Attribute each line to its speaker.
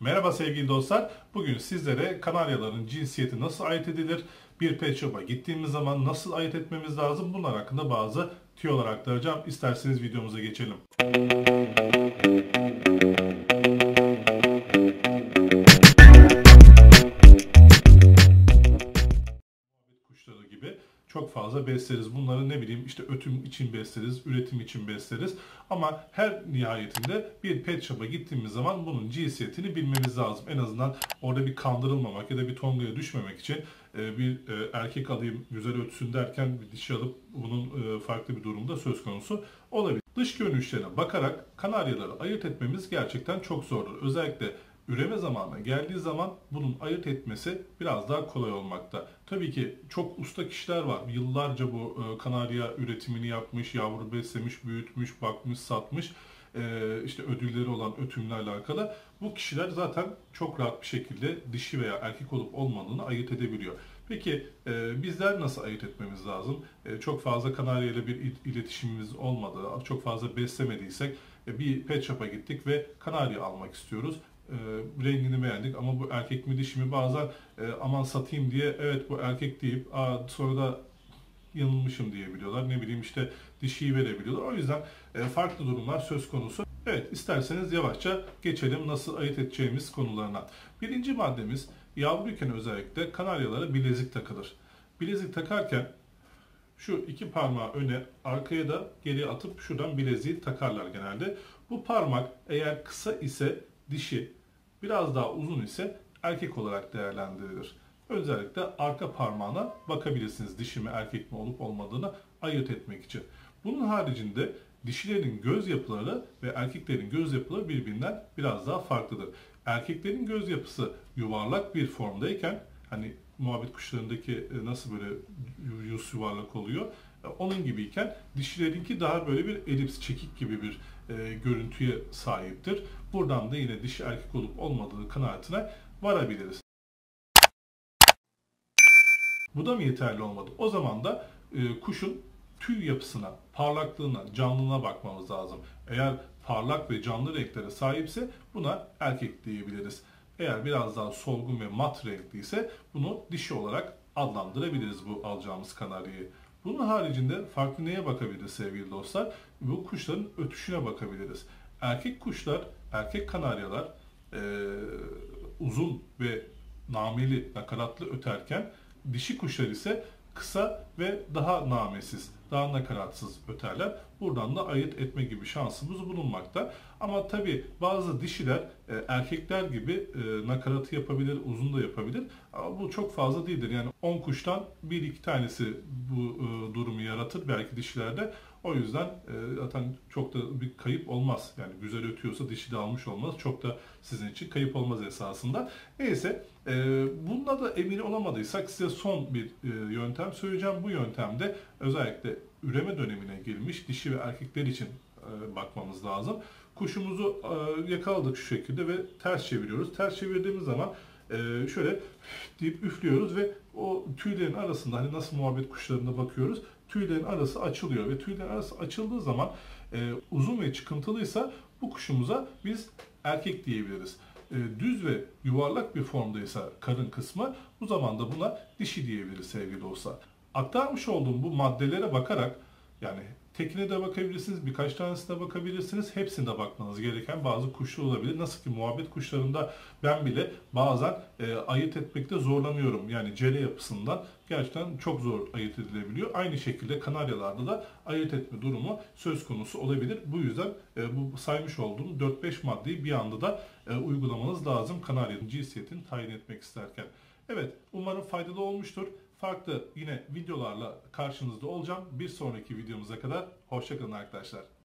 Speaker 1: Merhaba sevgili dostlar. Bugün sizlere kanaryaların cinsiyeti nasıl ayırt edilir? Bir pet shop'a gittiğimiz zaman nasıl ayırt etmemiz lazım? Bunlar hakkında bazı tüyolar aktaracağım. İsterseniz videomuza geçelim. Çok fazla besleriz. Bunları ne bileyim işte ötüm için besleriz, üretim için besleriz. Ama her nihayetinde bir pet shop'a gittiğimiz zaman bunun cinsiyetini bilmemiz lazım. En azından orada bir kandırılmamak ya da bir tongaya düşmemek için e, bir e, erkek alayım güzel ötsün derken bir dişi alıp bunun e, farklı bir durumda söz konusu olabilir. Dış görünüşlerine bakarak kanaryaları ayırt etmemiz gerçekten çok zordur. Özellikle üreme zamanına geldiği zaman bunun ayırt etmesi biraz daha kolay olmakta. Tabii ki çok usta kişiler var. Yıllarca bu e, kanarya üretimini yapmış, yavru beslemiş, büyütmüş, bakmış, satmış. E, işte ödülleri olan ötümle alakalı. Bu kişiler zaten çok rahat bir şekilde dişi veya erkek olup olmadığını ayırt edebiliyor. Peki e, bizler nasıl ayırt etmemiz lazım? çok fazla kanarya ile bir iletişimimiz olmadı, çok fazla beslemediysek bir pet shop'a gittik ve kanarya almak istiyoruz e, rengini beğendik ama bu erkek mi dişi mi bazen e, aman satayım diye evet bu erkek deyip Aa, sonra da yanılmışım diyebiliyorlar. Ne bileyim işte dişiyi verebiliyorlar. O yüzden e, farklı durumlar söz konusu. Evet isterseniz yavaşça geçelim nasıl ayırt edeceğimiz konularına. Birinci maddemiz yavruyken özellikle kanaryalara bilezik takılır. Bilezik takarken şu iki parmağı öne, arkaya da geriye atıp şuradan bileziği takarlar genelde. Bu parmak eğer kısa ise dişi, biraz daha uzun ise erkek olarak değerlendirilir. Özellikle arka parmağına bakabilirsiniz dişi mi erkek mi olup olmadığını ayırt etmek için. Bunun haricinde dişilerin göz yapıları ve erkeklerin göz yapıları birbirinden biraz daha farklıdır. Erkeklerin göz yapısı yuvarlak bir formdayken hani muhabbet kuşlarındaki e, nasıl böyle yüz yuvarlak oluyor. E, onun gibiyken dişilerinki daha böyle bir elips çekik gibi bir e, görüntüye sahiptir. Buradan da yine dişi erkek olup olmadığı kanaatine varabiliriz. Bu da mı yeterli olmadı? O zaman da e, kuşun tüy yapısına, parlaklığına, canlılığına bakmamız lazım. Eğer parlak ve canlı renklere sahipse buna erkek diyebiliriz. Eğer biraz daha solgun ve mat renkliyse bunu dişi olarak adlandırabiliriz bu alacağımız kanaryayı. Bunun haricinde farklı neye bakabiliriz sevgili dostlar? Bu kuşların ötüşüne bakabiliriz. Erkek kuşlar, erkek kanaryalar e, uzun ve nameli, nakaratlı öterken dişi kuşlar ise kısa ve daha namesiz, daha nakaratsız öterler. Buradan da ayırt etme gibi şansımız bulunmakta. Ama tabi bazı dişiler e, erkekler gibi e, nakaratı yapabilir, uzun da yapabilir. Ama bu çok fazla değildir. Yani 10 kuştan 1-2 tanesi bu e, durumu yaratır belki dişilerde. O yüzden e, zaten çok da bir kayıp olmaz. Yani güzel ötüyorsa dişi de almış olmaz. Çok da sizin için kayıp olmaz esasında. Neyse e, bunda da emin olamadıysak size son bir e, yöntem söyleyeceğim. Bu yöntemde özellikle üreme dönemine girmiş dişi ve erkekler için e, bakmamız lazım. Kuşumuzu e, yakaladık şu şekilde ve ters çeviriyoruz. Ters çevirdiğimiz zaman e, şöyle deyip üflüyoruz ve o tüylerin arasında hani nasıl muhabbet kuşlarında bakıyoruz tüylerin arası açılıyor ve tüylerin arası açıldığı zaman uzun ve çıkıntılıysa bu kuşumuza biz erkek diyebiliriz. Düz ve yuvarlak bir formdaysa karın kısmı bu zaman da buna dişi diyebiliriz sevgili dostlar. Aktarmış olduğum bu maddelere bakarak yani tekine de bakabilirsiniz, birkaç tanesine bakabilirsiniz. Hepsinde bakmanız gereken bazı kuşlar olabilir. Nasıl ki muhabbet kuşlarında ben bile bazen e, ayırt etmekte zorlanıyorum. Yani cere yapısından gerçekten çok zor ayırt edilebiliyor. Aynı şekilde kanaryalarda da ayırt etme durumu söz konusu olabilir. Bu yüzden e, bu saymış olduğum 4-5 maddeyi bir anda da e, uygulamanız lazım kanaryanın cinsiyetini tayin etmek isterken. Evet, umarım faydalı olmuştur. Farklı yine videolarla karşınızda olacağım. Bir sonraki videomuza kadar hoşçakalın arkadaşlar.